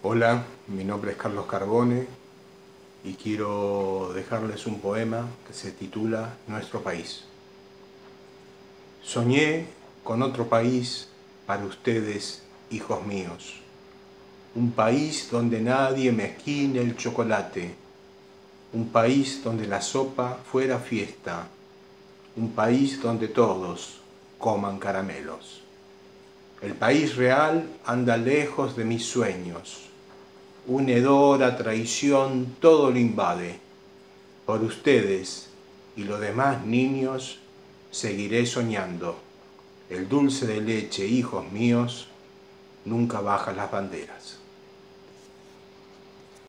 Hola, mi nombre es Carlos Carbone y quiero dejarles un poema que se titula Nuestro país. Soñé con otro país para ustedes, hijos míos. Un país donde nadie me esquine el chocolate. Un país donde la sopa fuera fiesta. Un país donde todos coman caramelos. El país real anda lejos de mis sueños una hedora traición todo lo invade. Por ustedes y los demás niños seguiré soñando. El dulce de leche, hijos míos, nunca baja las banderas.